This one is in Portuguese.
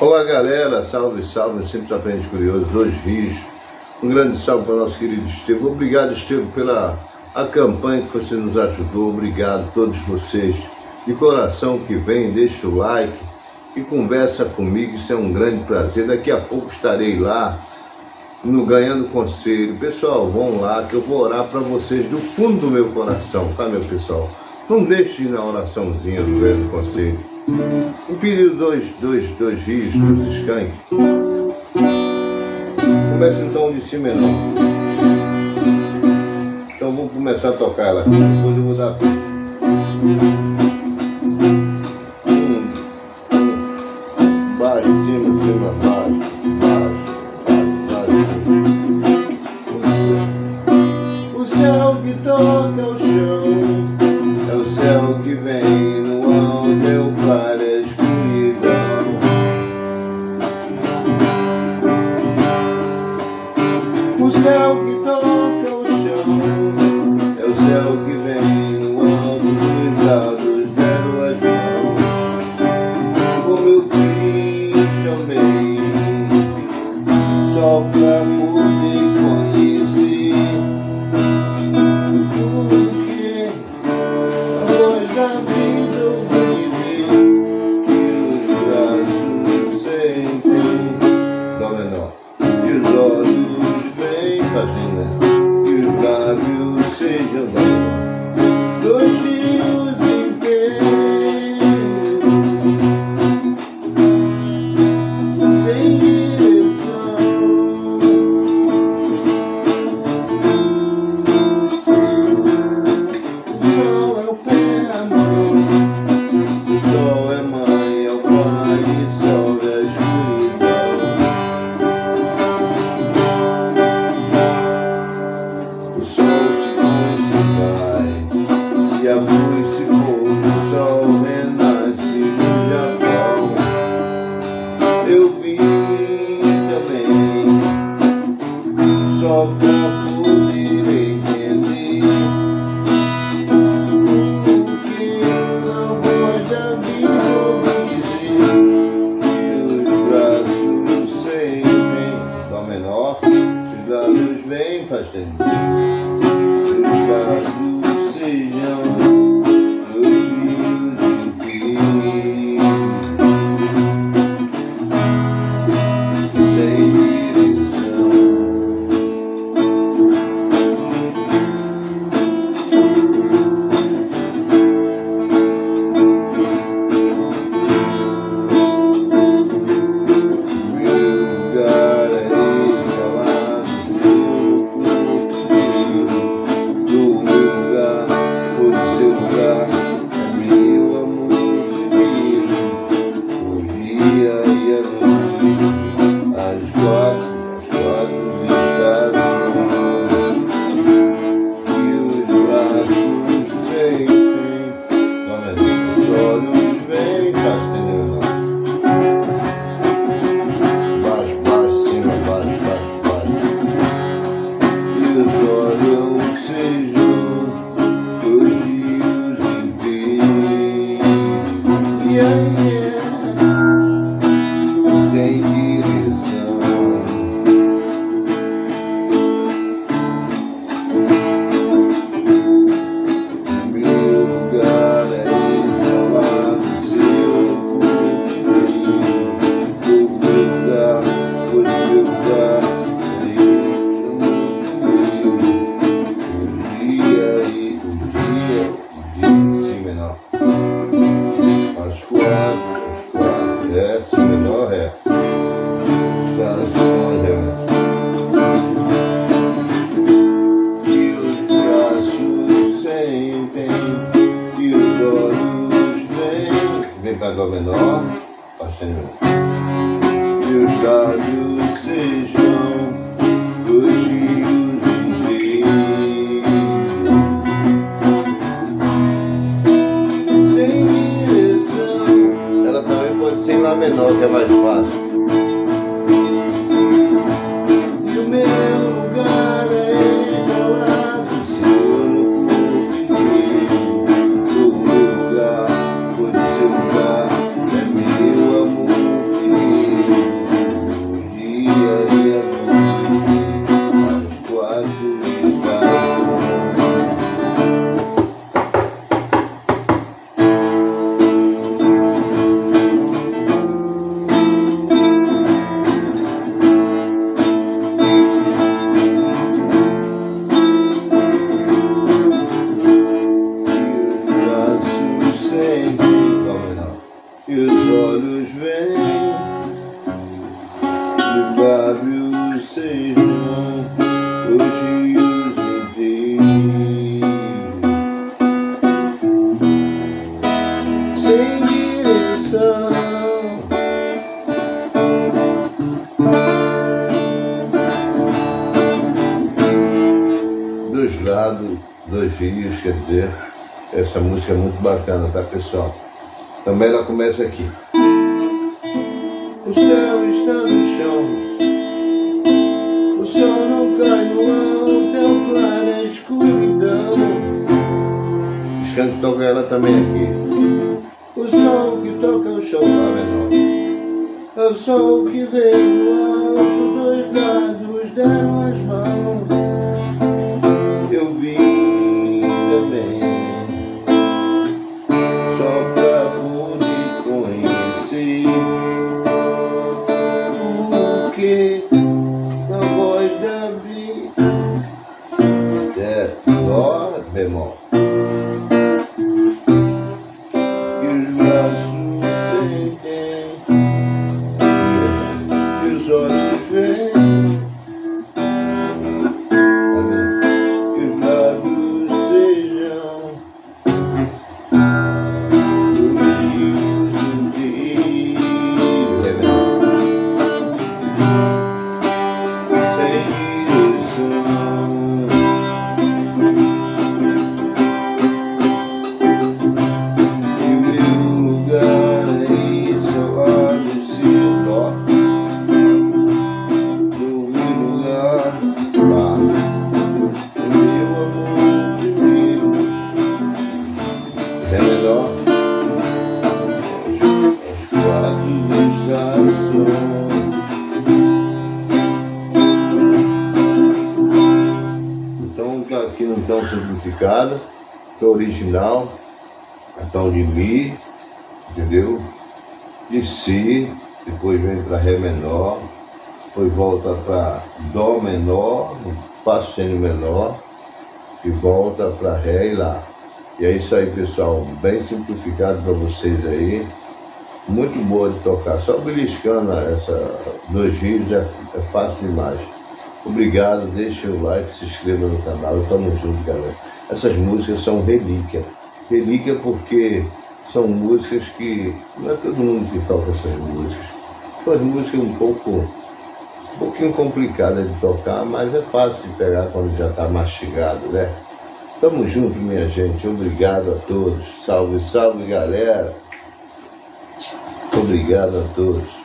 Olá galera, salve, salve, sempre aprende curioso, dois rios. Um grande salve para o nosso querido Estevam. Obrigado, Estevam, pela a campanha que você nos ajudou. Obrigado a todos vocês. De coração que vem, deixa o like e conversa comigo, isso é um grande prazer. Daqui a pouco estarei lá no Ganhando Conselho. Pessoal, vão lá que eu vou orar para vocês do fundo do meu coração, tá, meu pessoal? Não deixe na oraçãozinha do Ganhando Conselho. Um período dois, dois, dois rios, dois escanques. Começa então de si menor. Então vou começar a tocar ela. Depois eu vou dar. O bem fazendo se se vai, e a luz se aí Dó menor, faixa menor e os lábios sejam dois rios inteiros sem direção. Ela também pode ser em Lá menor, que é mais Dos lados, dos rios, quer dizer, essa música é muito bacana, tá pessoal? Também ela começa aqui. O céu está no chão, o sol não cai no alto, é o claro, é a escuridão. Os cantos toca ela também aqui. O sol que toca o chão lá menor. É o sol que vem no alto, dois lados deram tom simplificado, tom original, a tom de Mi, entendeu? De Si, depois vem para Ré menor, depois volta para Dó menor, Fá sustenido menor, e volta para Ré e Lá. E é isso aí, pessoal. Bem simplificado para vocês aí. Muito boa de tocar. Só beliscando essa dois rios é, é fácil demais. Obrigado, deixe o like, se inscreva no canal tamo junto, galera. Essas músicas são relíquia. Relíquia porque são músicas que não é todo mundo que toca essas músicas. São as músicas um pouco um pouquinho complicadas de tocar, mas é fácil de pegar quando já está mastigado, né? Tamo junto, minha gente. Obrigado a todos. Salve, salve, galera. Obrigado a todos.